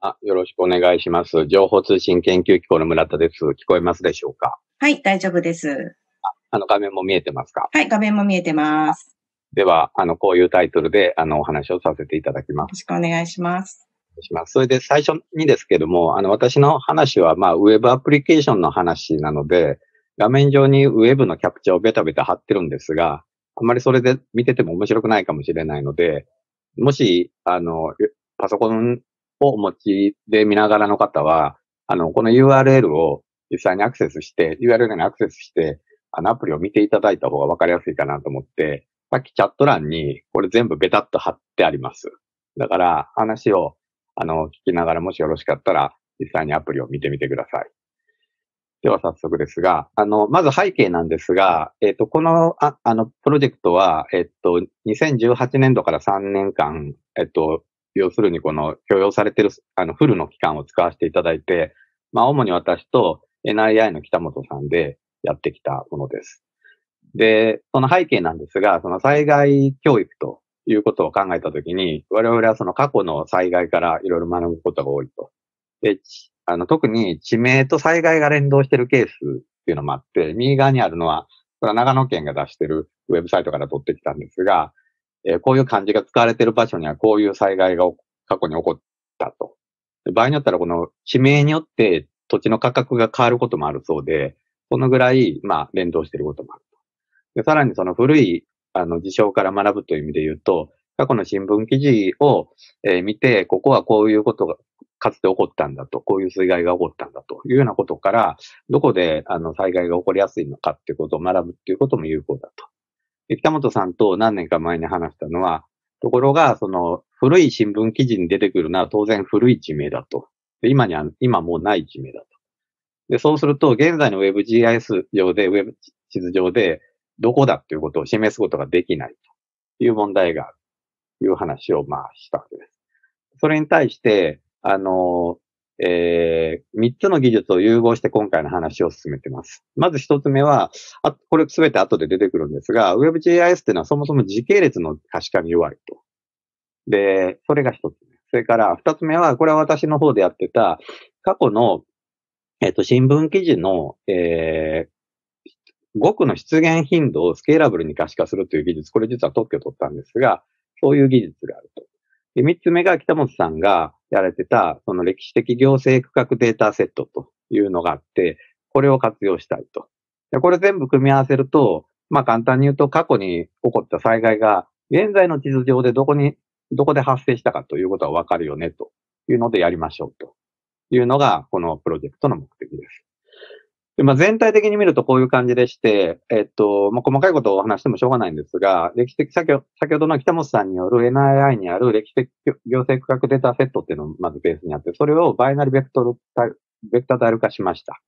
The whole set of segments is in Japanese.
あ、よろしくお願いします。情報通信研究機構の村田です。聞こえますでしょうか？はい、大丈夫です。あの画面も見えてますか？はい、画面も見えてます。では、あの、こういうタイトルで、あの、お話をさせていただきますよろ。しくお願いします。します。それで最初にですけども、あの、私の話は、まあ、ウェブアプリケーションの話なので、画面上にウェブのキャプチャーをベタベタ貼ってるんですが、あんまりそれで見てても面白くないかもしれないので、もし、あの、パソコンをお持ちで見ながらの方は、あの、この URL を実際にアクセスして、URL にアクセスして、あの、アプリを見ていただいた方がわかりやすいかなと思って、さっきチャット欄にこれ全部ベタっと貼ってあります。だから、話をあの、聞きながらもしよろしかったら、実際にアプリを見てみてください。では早速ですが、あの、まず背景なんですが、えっ、と、この、ああの、プロジェクトは、えっ、と、2018年度から3年間、えっ、と、要するにこの許容されてる、あの、フルの期間を使わせていただいて、まあ、主に私と NII の北本さんでやってきたものです。で、その背景なんですが、その災害教育ということを考えたときに、我々はその過去の災害からいろいろ学ぶことが多いと。で、あの、特に地名と災害が連動しているケースっていうのもあって、右側にあるのは、これは長野県が出しているウェブサイトから取ってきたんですが、えー、こういう漢字が使われている場所にはこういう災害が過去に起こったと。場合によったらこの地名によって土地の価格が変わることもあるそうで、そのぐらい、まあ、連動していることもあると。でさらにその古いあの、事象から学ぶという意味で言うと、過去の新聞記事を、えー、見て、ここはこういうことが、かつて起こったんだと、こういう水害が起こったんだというようなことから、どこで、あの、災害が起こりやすいのかっていうことを学ぶっていうことも有効だと。北本さんと何年か前に話したのは、ところが、その、古い新聞記事に出てくるのは当然古い地名だと。で今には、今もうない地名だと。で、そうすると、現在の WebGIS 上で、Web 地図上で、どこだっていうことを示すことができないという問題があるという話をまあしたわけです。それに対して、あの、えー、3つの技術を融合して今回の話を進めています。まず1つ目は、あこれすべて後で出てくるんですが、WebGIS っていうのはそもそも時系列の可視化に弱いと。で、それが1つ目。それから2つ目は、これは私の方でやってた過去の、えっ、ー、と、新聞記事の、えー、語句の出現頻度をスケーラブルに可視化するという技術、これ実は特許を取ったんですが、そういう技術があると。で、三つ目が北本さんがやれてた、その歴史的行政区画データセットというのがあって、これを活用したいと。で、これ全部組み合わせると、まあ簡単に言うと過去に起こった災害が現在の地図上でどこに、どこで発生したかということはわかるよねというのでやりましょうというのがこのプロジェクトの目的です。でまあ、全体的に見るとこういう感じでして、えっと、まあ、細かいことをお話してもしょうがないんですが、歴史的、先ほ先ほどの北本さんによる NII にある歴史的行政区画データセットっていうのをまずベースにあって、それをバイナリベクトル、ベクタタル化しました。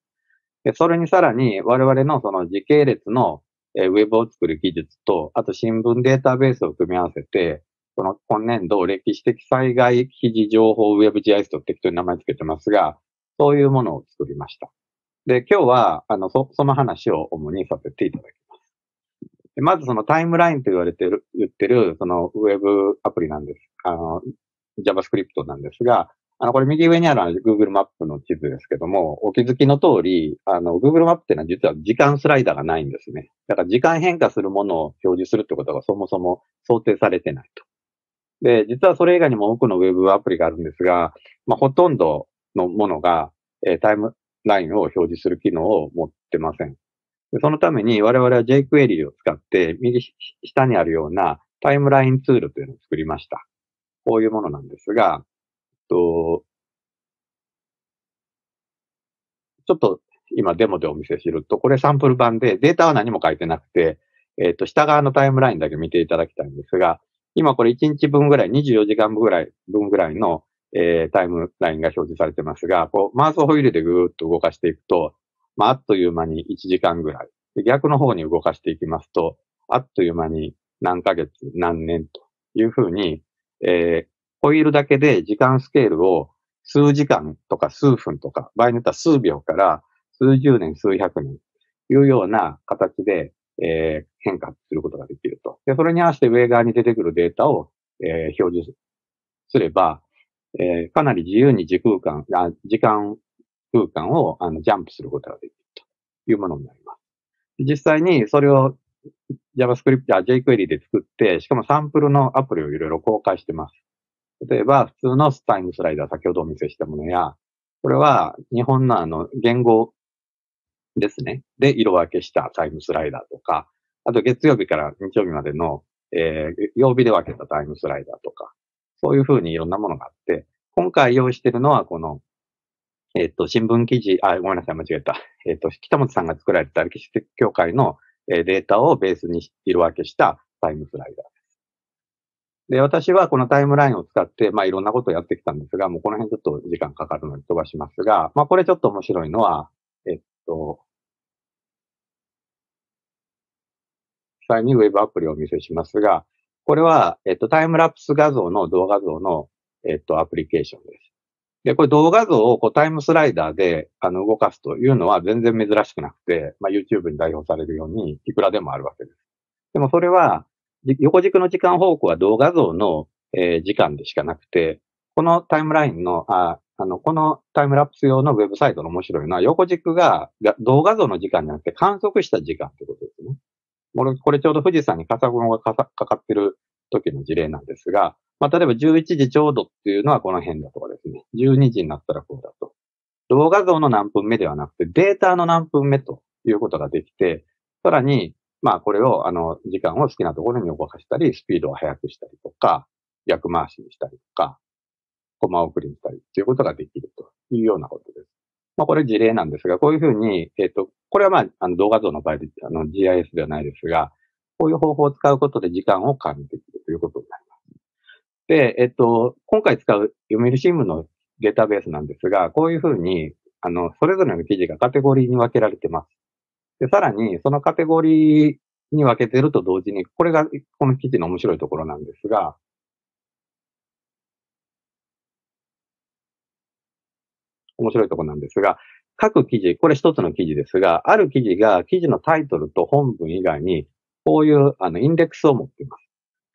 で、それにさらに我々のその時系列のウェブを作る技術と、あと新聞データベースを組み合わせて、その今年度歴史的災害記事情報ウェブ GIS と適当に名前つけてますが、そういうものを作りました。で、今日は、あの、そ、その話を主にさせていただきます。でまずそのタイムラインと言われてる、言ってる、そのウェブアプリなんです。あの、JavaScript なんですが、あの、これ右上にある Google マップの地図ですけども、お気づきの通り、あの、Google マップっていうのは実は時間スライダーがないんですね。だから時間変化するものを表示するってことがそもそも想定されてないと。で、実はそれ以外にも多くのウェブアプリがあるんですが、まあ、ほとんどのものが、えー、タイムラインを表示する機能を持ってません。そのために我々は jQuery を使って右下にあるようなタイムラインツールというのを作りました。こういうものなんですが、とちょっと今デモでお見せすると、これサンプル版でデータは何も書いてなくて、えっ、と、下側のタイムラインだけ見ていただきたいんですが、今これ1日分ぐらい、24時間分ぐらい、分ぐらいの、えー、タイムラインが表示されてますが、こう、マウスホイールでぐーっと動かしていくと、まあ、あっという間に1時間ぐらい。逆の方に動かしていきますと、あっという間に何ヶ月、何年というふうに、えー、ホイールだけで時間スケールを数時間とか数分とか、場合によっては数秒から数十年、数百年というような形で、えー、変化することができると。で、それに合わせて上側に出てくるデータを、えー、表示すれば、えーかなり自由に時空間、あ時間空間をあのジャンプすることができるというものになります。実際にそれを JavaScript や jQuery で作って、しかもサンプルのアプリをいろいろ公開してます。例えば、普通のタイムスライダー、先ほどお見せしたものや、これは日本のあの言語ですね。で、色分けしたタイムスライダーとか、あと月曜日から日曜日までの、えー曜日で分けたタイムスライダーとか、そういうふうにいろんなものがあって、今回用意しているのはこの、えっ、と、新聞記事、あ、ごめんなさい、間違えた。えっ、と、北本さんが作られた歴史的協会の、データをベースに色分けしたタイムスライダーです。で、私はこのタイムラインを使って、まあ、いろんなことをやってきたんですが、もうこの辺ちょっと時間かかるので飛ばしますが、まあ、これちょっと面白いのは、えっと、実際にウェブアプリをお見せしますが、これは、えっと、タイムラプス画像の動画像の、えっと、アプリケーションです。で、これ動画像をこうタイムスライダーであの動かすというのは全然珍しくなくて、まあ、YouTube に代表されるようにいくらでもあるわけです。でもそれは、横軸の時間方向は動画像の、えー時間でしかなくて、このタイムラインの、ああの、このタイムラプス用のウェブサイトの面白いのは、横軸がが動画像の時間じゃなくて観測した時間ってことですね。これこれちょうど富士山に笠雲がかかかってる時の事例なんですが、まあ、例えば11時ちょうどっていうのはこの辺だとかですね、12時になったらこうだと。動画像の何分目ではなくて、データの何分目ということができて、さらに、まあこれを、あの、時間を好きなところに動かしたり、スピードを速くしたりとか、逆回しにしたりとか、コマ送りにしたりっていうことができるというようなことです。まあこれ事例なんですが、こういうふうに、えっ、と、これはまあ、あの動画像の場合で、あの GIS ではないですが、こういう方法を使うことで時間を管理できるということになります。で、えっと、今回使う読売新聞のデータベースなんですが、こういうふうに、あの、それぞれの記事がカテゴリーに分けられてます。で、さらに、そのカテゴリーに分けてると同時に、これがこの記事の面白いところなんですが、面白いところなんですが、各記事、これ一つの記事ですが、ある記事が記事のタイトルと本文以外に、こういうあのインデックスを持っています。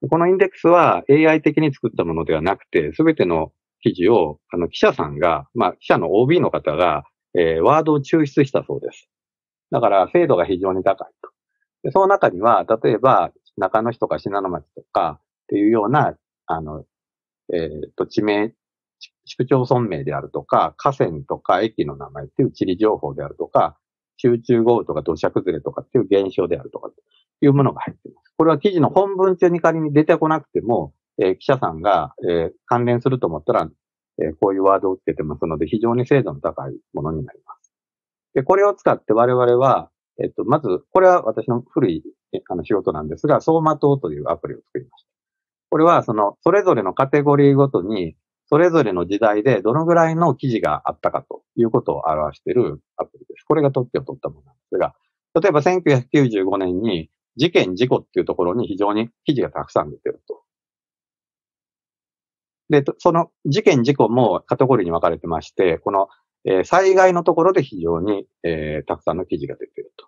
このインデックスは AI 的に作ったものではなくて、すべての記事を、あの、記者さんが、まあ、記者の OB の方が、えーワードを抽出したそうです。だから、精度が非常に高いと。でその中には、例えば、中野市とか信濃町とかっていうような、あの、えっ、と、地名、市区町村名であるとか、河川とか駅の名前っていう地理情報であるとか、集中豪雨とか土砂崩れとかっていう現象であるとかっていうものが入っています。これは記事の本文中に仮に出てこなくても、えー記者さんが、えー関連すると思ったら、えーこういうワードをつけてますので、非常に精度の高いものになります。で、これを使って我々は、えっと、まず、これは私の古いあの仕事なんですが、走馬灯というアプリを作りました。これは、その、それぞれのカテゴリーごとに、それぞれの時代でどのぐらいの記事があったかということを表しているアプリです。これが特許を取ったものなんですが、例えば1995年に事件事故っていうところに非常に記事がたくさん出てると。で、その事件事故もカテゴリーに分かれてまして、この、災害のところで非常に、えーたくさんの記事が出てると。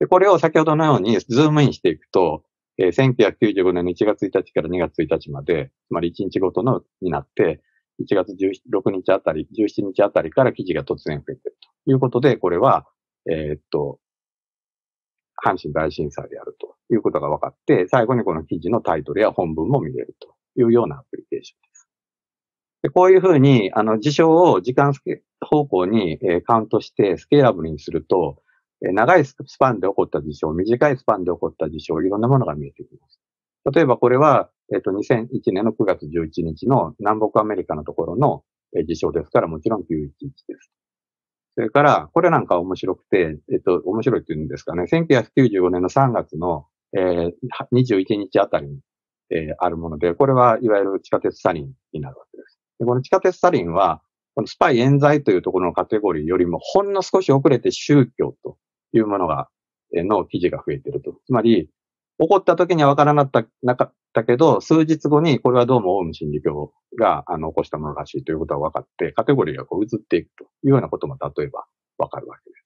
で、これを先ほどのようにズームインしていくと、えー1995年の1月1日から2月1日まで、つまり1日ごとのになって、1月16日あたり、17日あたりから記事が突然増えてるということで、これは、えーっと、阪神大震災であるということが分かって、最後にこの記事のタイトルや本文も見れるというようなアプリケーションです。でこういうふうに、あの、事象を時間スケ方向に、えーカウントしてスケーラブルにすると、長いスパンで起こった事象、短いスパンで起こった事象、いろんなものが見えてきます。例えばこれは、えっ、と、2001年の9月11日の南北アメリカのところの、事象ですから、もちろん911です。それから、これなんか面白くて、えっ、と、面白いっていうんですかね、1995年の3月の、えー21日あたりに、えーあるもので、これはいわゆる地下鉄サリンになるわけです。でこの地下鉄サリンは、このスパイ冤罪というところのカテゴリーよりもほんの少し遅れて宗教というものが、の記事が増えてると。つまり、起こった時には分からなかったけど、数日後にこれはどうもオウム真理教があの起こしたものらしいということが分かって、カテゴリーがこう移っていくというようなことも例えば分かるわけです。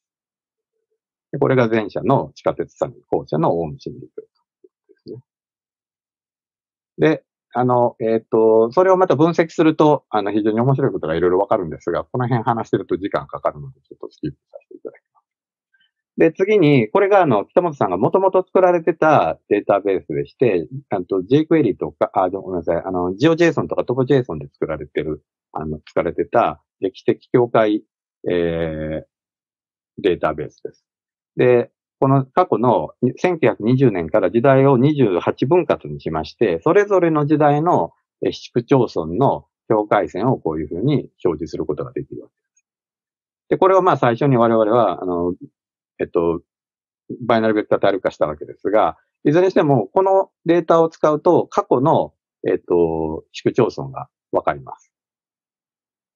でこれが前者の地下鉄サリン、後者のオウム真理教ですね。で、あの、えっ、と、それをまた分析すると、あの、非常に面白いことがいろいろわかるんですが、この辺話してると時間かかるので、ちょっとスキップさせていただきます。で、次に、これがあの、北本さんがもともと作られてたデータベースでして、あと jQuery とか、あ、ごめんなさい、あの、GeoJSON とか TopJSON で作られてる、あの、作られてた歴史的境界、えー、データベースです。で、この過去の1920年から時代を28分割にしまして、それぞれの時代の市区町村の境界線をこういうふうに表示することができるわけです。で、これをまあ最初に我々は、あの、えっと、バイナルベクタタル化したわけですが、いずれにしても、このデータを使うと、過去の、えっと、市区町村がわかります。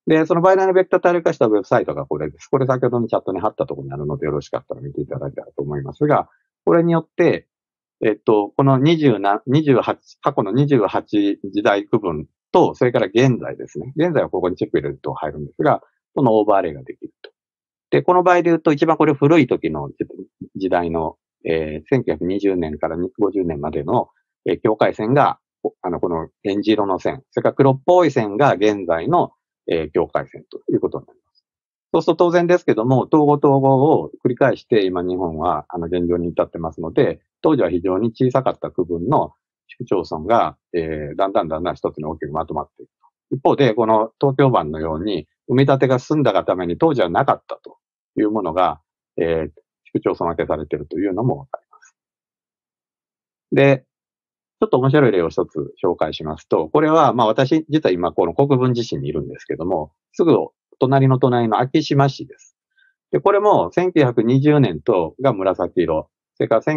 で、そのバイナルベクタタル化したウェブサイトがこれです。これ先ほどのチャットに貼ったところにあるので、よろしかったら見ていただけたらと思いますが、これによって、えっと、この20、28、過去の28時代区分と、それから現在ですね。現在はここにチェック入れると入るんですが、そのオーバーレイができると。で、この場合で言うと、一番これ古い時の時代の、えー、1920年から50年までの、えー、境界線が、あの、このエンジ色の線、それから黒っぽい線が現在の、えー、境界線ということになります。そうすると当然ですけども、統合統合を繰り返して今日本はあの現状に至ってますので、当時は非常に小さかった区分の市区町村が、えー、だんだんだんだん一つに大きくまとまっていく。一方で、この東京湾のように埋め立てが進んだがために当時はなかったとというものが、えー、市区町村分けされているというのもわかります。で、ちょっと面白い例を一つ紹介しますと、これは、まあ私、実は今この国分地震にいるんですけども、すぐ隣の隣の昭島市です。で、これも1920年とが紫色、それから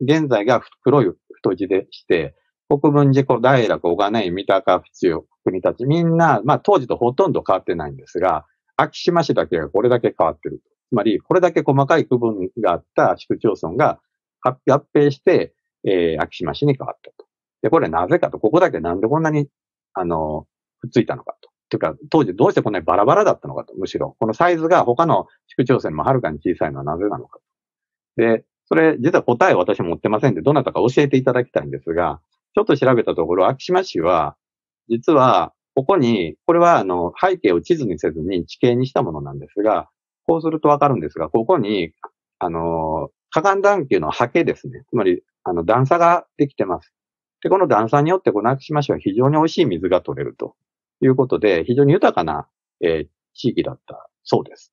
現在が黒い太字でして、国分寺湖、大楽、小金井、三鷹、府中、国立、みんな、まあ当時とほとんど変わってないんですが、昭島市だけがこれだけ変わってる。つまり、これだけ細かい区分があった市区町村が合併して、えー、昭島市に変わったと。で、これなぜかと、ここだけなんでこんなに、あの、くっついたのかと。というか、当時どうしてこんなにバラバラだったのかと。むしろ、このサイズが他の市区町村もはるかに小さいのはなぜなのかと。で、それ、実は答えを私持ってませんで、どなたか教えていただきたいんですが、ちょっと調べたところ、昭島市は、実は、ここに、これはあの、背景を地図にせずに地形にしたものなんですが、こうするとわかるんですが、ここに、あの、河岸段丘の波形ですね。つまり、あの、段差ができてます。で、この段差によって、この昭島市は非常に美味しい水が取れるということで、非常に豊かな、えー、地域だったそうです。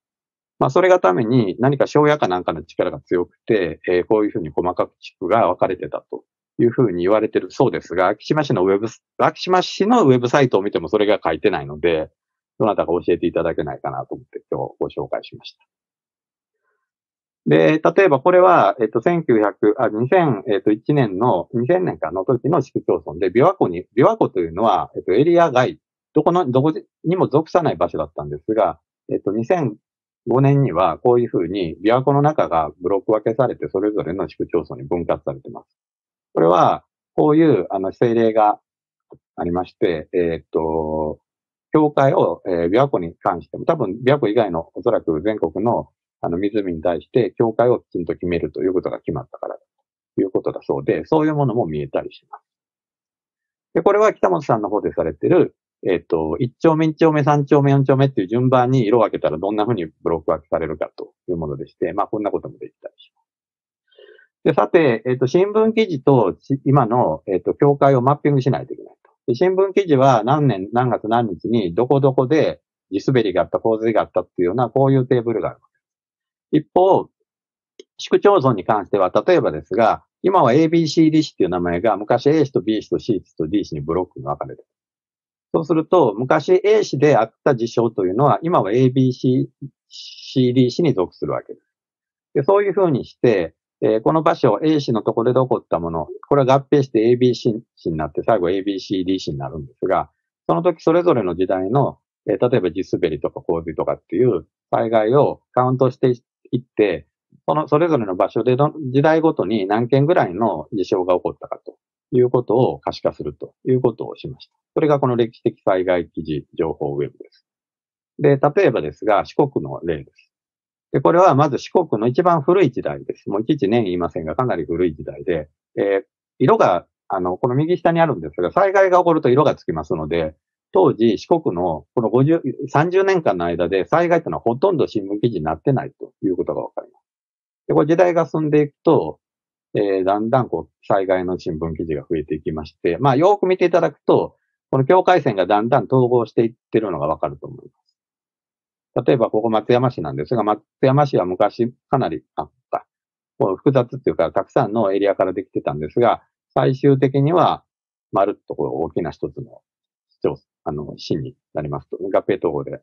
まあ、それがために何か生薬かなんかの力が強くて、えー、こういうふうに細かく地区が分かれてたというふうに言われてるそうですが、昭島市のウェブ、昭島市のウェブサイトを見てもそれが書いてないので、どなたか教えていただけないかなと思って今日ご紹介しました。で、例えばこれは、えっと、1900、あ、2001年の、2000年かの時の市区町村で、琵琶湖に、琵琶湖というのは、えっと、エリア外、どこの、どこにも属さない場所だったんですが、えっと、2005年にはこういうふうに琵琶湖の中がブロック分けされて、それぞれの市区町村に分割されています。これは、こういう、あの、政令がありまして、えっと、境界を、えー、琵琶湖に関しても、多分、琵琶湖以外のおそらく全国のあの湖に対して境界をきちんと決めるということが決まったからだということだそうで、そういうものも見えたりします。で、これは北本さんの方でされてる、えっ、と、1丁目、1丁目、3丁目、4丁目っていう順番に色を分けたらどんな風にブロック分けされるかというものでして、まあこんなこともできたりします。で、さて、えっ、ー、と、新聞記事と今の、えっ、ー、と、境界をマッピングしないといけないと。で新聞記事は何年、何月何日にどこどこで地滑りがあった、洪水があったっていうような、こういうテーブルがある。一方、市区町村に関しては、例えばですが、今は ABCD 市っていう名前が、昔 A 市と B 市と C 市と D 市にブロックに分かれてる。そうすると、昔 A 市であった事象というのは、今は ABCD 市に属するわけです。でそういうふうにして、えー、この場所、A 市のところで起こったもの、これは合併して ABC 市になって、最後 ABCD 市になるんですが、その時それぞれの時代の、えー、例えば地滑りとか洪水とかっていう災害をカウントしていって、その、それぞれの場所での時代ごとに何件ぐらいの事象が起こったかということを可視化するということをしました。それがこの歴史的災害記事情報ウェブです。で、例えばですが、四国の例です。で、これはまず四国の一番古い時代です。もういちいち年言いませんが、かなり古い時代で、えー、色があの、この右下にあるんですが、災害が起こると色がつきますので、当時四国のこの50、30年間の間で災害というのはほとんど新聞記事になってないということがわかります。で、これ時代が進んでいくと、えー、だんだんこう、災害の新聞記事が増えていきまして、まあ、よく見ていただくと、この境界線がだんだん統合していってるのがわかると思います。例えば、ここ松山市なんですが、松山市は昔かなりあった。こう複雑っていうか、たくさんのエリアからできてたんですが、最終的には、まるっと大きな一つの市長、あの、市になりますと、合併統合で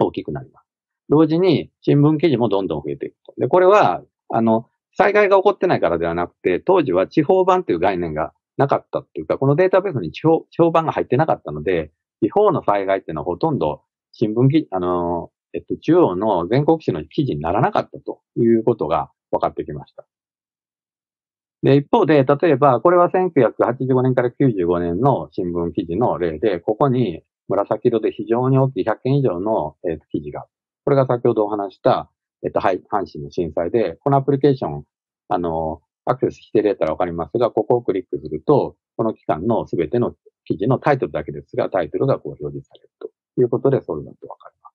大きくなります。同時に新聞記事もどんどん増えていくと。で、これは、あの、災害が起こってないからではなくて、当時は地方版という概念がなかったっていうか、このデータベースに地方、地方版が入ってなかったので、地方の災害っていうのはほとんど新聞記事、あの、えっと、中央の全国紙の記事にならなかったということが分かってきました。で、一方で、例えば、これは1985年から95年の新聞記事の例で、ここに紫色で非常に大きい100件以上の、えー、記事がこれが先ほどお話した、えっと、阪神の震災で、このアプリケーション、あの、アクセスしていれたらわかりますが、ここをクリックすると、この期間のすべての記事のタイトルだけですが、タイトルがこう表示されるということで、そういうのとわかります。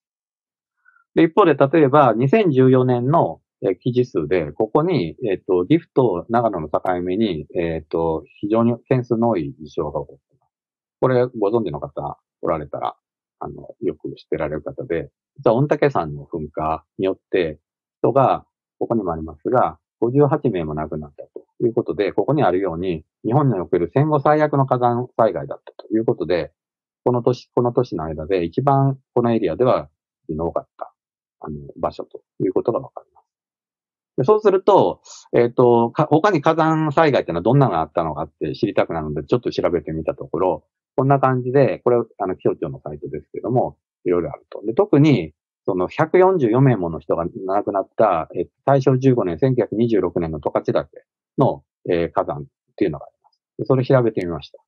で、一方で、例えば、2014年の記事数で、ここに、えっ、と、岐阜と長野の境目に、えっ、と、非常に件数の多い事象が起こっています。これ、ご存知の方おられたら、あの、よく知ってられる方で、実は御嶽山の噴火によって、人が、ここにもありますが、58名も亡くなったということで、ここにあるように、日本における戦後最悪の火山災害だったということで、この年、この年の間で一番このエリアでは多かった、あの、場所ということがわかります。そうすると、えっ、ー、と、他に火山災害っていうのはどんなのがあったのかって知りたくなるので、ちょっと調べてみたところ、こんな感じで、これ、あの、気象庁のサイトですけども、いろいろあると。で、特に、その144名もの人が亡くなった、え大正15年、1926年の十勝岳の、えー、火山っていうのがあります。それ調べてみました。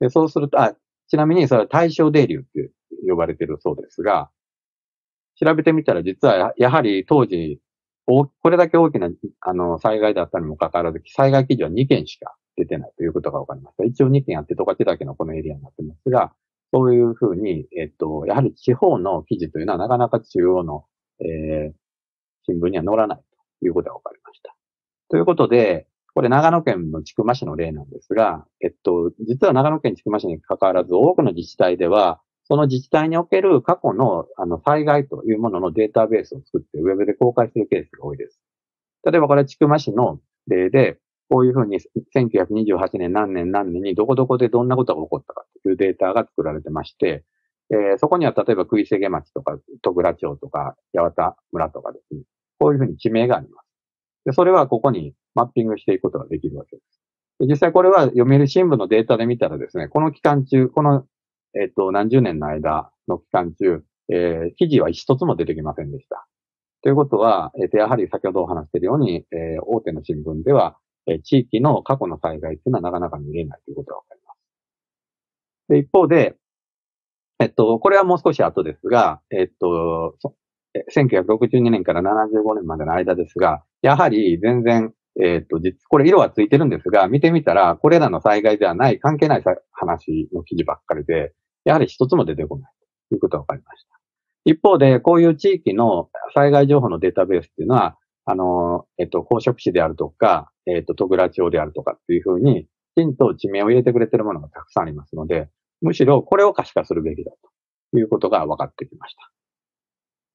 で、そうすると、あ、ちなみにそれは大正泥流って呼ばれてるそうですが、調べてみたら実はやはり当時、これだけ大きなあの災害だったにもかかわらず、災害記事は2件しか出てないということが分かりました。一応2件あって、十勝岳のこのエリアになってますが、そういうふうに、えっと、やはり地方の記事というのはなかなか中央の、えー、新聞には載らないということが分かりました。ということで、これ長野県の千曲市の例なんですが、えっと、実は長野県千曲市に関わらず多くの自治体では、その自治体における過去のあの災害というもののデータベースを作ってウェブで公開するケースが多いです。例えばこれは千曲市の例で、こういうふうに1928年何年何年にどこどこでどんなことが起こったかというデータが作られてまして、えー、そこには例えば食いせげ町とか、戸倉町とか、八幡村とかですね、こういうふうに地名があります。で、それはここにマッピングしていくことができるわけです。で実際これは読売新聞のデータで見たらですね、この期間中、この、えっ、と、何十年の間の期間中、えー、記事は一つも出てきませんでした。ということは、えっ、と、やはり先ほどお話しているように、えー、大手の新聞では、え地域の過去の災害っていうのはなかなか見れないということがわかります。で、一方で、えっと、これはもう少し後ですが、えっと、1962年から75年までの間ですが、やはり全然、えっと、実、これ色はついてるんですが、見てみたら、これらの災害ではない、関係ない話の記事ばっかりで、やはり一つも出てこないということが分かりました。一方で、こういう地域の災害情報のデータベースっていうのは、あの、えっと、公職市であるとか、えっと、戸倉町であるとかっていうふうに、きちんと地名を入れてくれてるものがたくさんありますので、むしろこれを可視化するべきだということが分かってきました。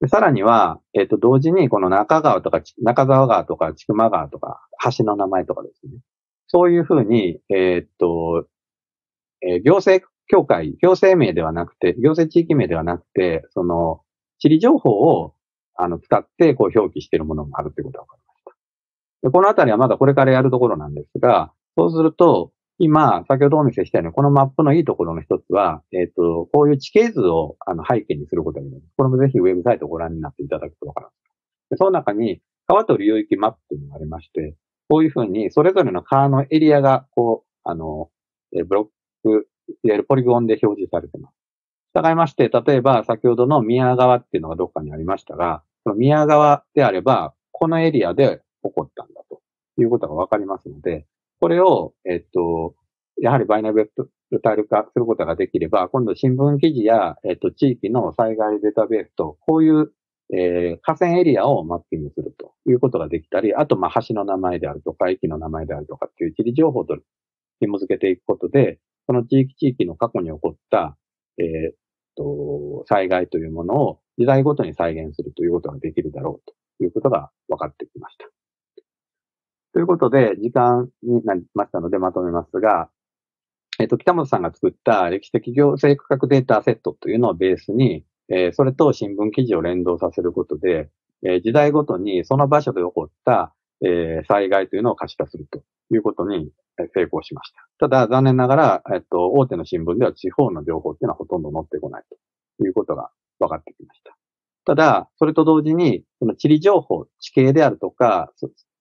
でさらには、えっ、と、同時にこの中川とか、中沢川とか、千曲川とか、橋の名前とかですね。そういうふうに、えっ、と、えー、行政協会、行政名ではなくて、行政地域名ではなくて、その、地理情報をあの、使ってこう表記しているものもあるということが分かりました。でこのあたりはまだこれからやるところなんですが、そうすると、今、先ほどお見せしたように、このマップのいいところの一つは、えっ、ー、と、こういう地形図をあの背景にすることになります。これもぜひウェブサイトをご覧になっていただくとわかるでその中に、川と流域マップというのがありまして、こういうふうに、それぞれの川のエリアが、こう、あの、えブロック、いわゆるポリゴンで表示されています。従いまして、例えば先ほどの宮川っていうのがどっかにありましたが、その宮川であれば、このエリアで起こったんだということがわかりますので、これを、えっと、やはりバイナルタイル化することができれば、今度新聞記事や、えっと、地域の災害データベースと、こういう、えー、河川エリアをマッピングするということができたり、あと、ま、橋の名前であるとか、駅の名前であるとかっていう地理情報と紐付けていくことで、その地域地域の過去に起こった、えー、っと、災害というものを時代ごとに再現するということができるだろうということが分かってきました。ということで、時間になりましたのでまとめますが、えっ、と、北本さんが作った歴史的行政区画データセットというのをベースに、えー、それと新聞記事を連動させることで、えー、時代ごとにその場所で起こった、えー、災害というのを可視化するということに成功しました。ただ、残念ながら、えっと、大手の新聞では地方の情報っていうのはほとんど載ってこないということが分かってきました。ただ、それと同時に、その地理情報、地形であるとか、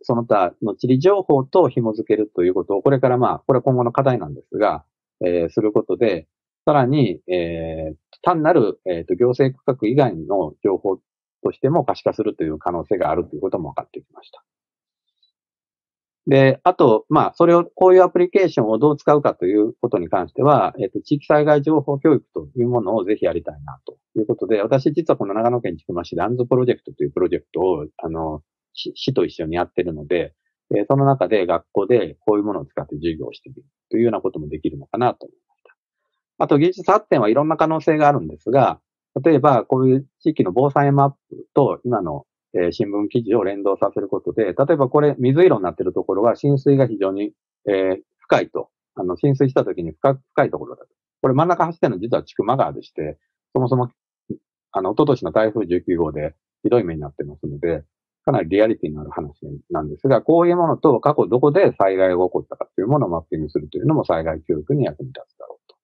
その他の地理情報と紐づけるということを、これからまあ、これは今後の課題なんですが、えー、することで、さらに、えー、単なる、えーと、行政区画以外の情報としても可視化するという可能性があるということも分かってきました。で、あと、まあ、それを、こういうアプリケーションをどう使うかということに関しては、えっ、ー、と、地域災害情報教育というものをぜひやりたいなということで、私実はこの長野県千曲市ランズプロジェクトというプロジェクトを、あの、市と一緒にやってるので、え、その中で学校でこういうものを使って授業をしているというようなこともできるのかなと思いました。あと、技術発展はいろんな可能性があるんですが、例えば、こういう地域の防災マップと今のえ、新聞記事を連動させることで、例えばこれ水色になっているところは浸水が非常に、え、深いと。あの、浸水した時に深深いところだと。これ真ん中走ってるの実は千曲川でして、そもそも、あの、一昨年の台風19号でひどい目になってますので、かなりリアリティのある話なんですが、こういうものと過去どこで災害が起こったかというものをマッピングするというのも災害教育に役に立つだろうと。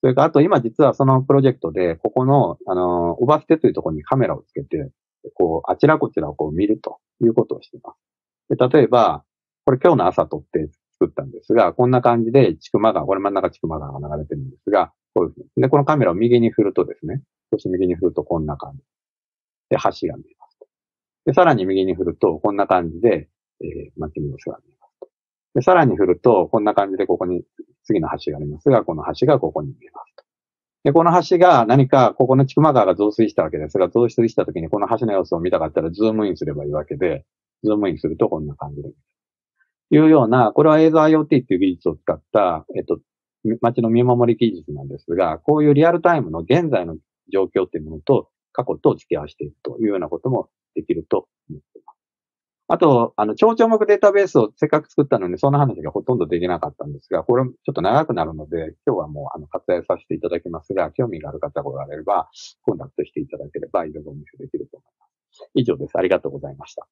それから、あと今実はそのプロジェクトで、ここの、あの、おば捨てというところにカメラをつけて、こう、あちらこちらをこう見るということをしています。で例えば、これ今日の朝撮って作ったんですが、こんな感じで、ちくま川、これ真ん中ちくま川が流れてるんですが、こういうふうに。で、このカメラを右に振るとですね、そして右に振るとこんな感じ。で、橋が見えますと。で、さらに右に振ると、こんな感じで、えー、街の様子が見えます。で、さらに振ると、こんな感じでここに次の橋がありますが、この橋がここに見えますと。で、この橋が何か、ここの千曲川が増水したわけですが、増水した時にこの橋の様子を見たかったらズームインすればいいわけで、ズームインするとこんな感じで。いうような、これは映像 IoT っていう技術を使った、えっと、街の見守り技術なんですが、こういうリアルタイムの現在の状況っていうものと過去と付き合わせていくというようなこともできると思ってます。あと、あの、超聴目データベースをせっかく作ったのに、そんな話がほとんどできなかったんですが、これちょっと長くなるので、今日はもう、あの、割愛させていただきますが、興味がある方がおられれば、コンタクトしていただければ、いろいろお見せできると思います。以上です。ありがとうございました。